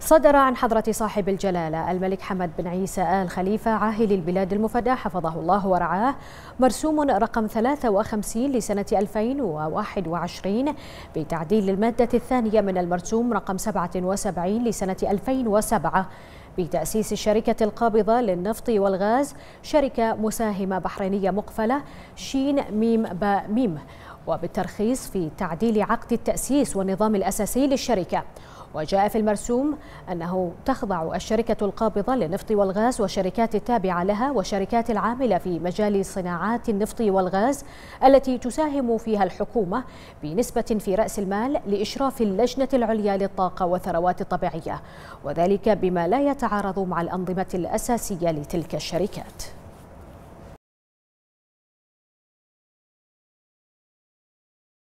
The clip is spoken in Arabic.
صدر عن حضرة صاحب الجلالة الملك حمد بن عيسى آل خليفة عاهل البلاد المفدى حفظه الله ورعاه مرسوم رقم 53 لسنة 2021 بتعديل المادة الثانية من المرسوم رقم 77 لسنة 2007 بتأسيس الشركة القابضة للنفط والغاز شركة مساهمة بحرينية مقفلة شين ميم باء ميم. وبالترخيص في تعديل عقد التأسيس والنظام الأساسي للشركة. وجاء في المرسوم أنه تخضع الشركة القابضة للنفط والغاز والشركات التابعة لها والشركات العاملة في مجال صناعات النفط والغاز التي تساهم فيها الحكومة بنسبة في رأس المال لإشراف اللجنة العليا للطاقة والثروات الطبيعية وذلك بما لا يتعارض مع الأنظمة الأساسية لتلك الشركات.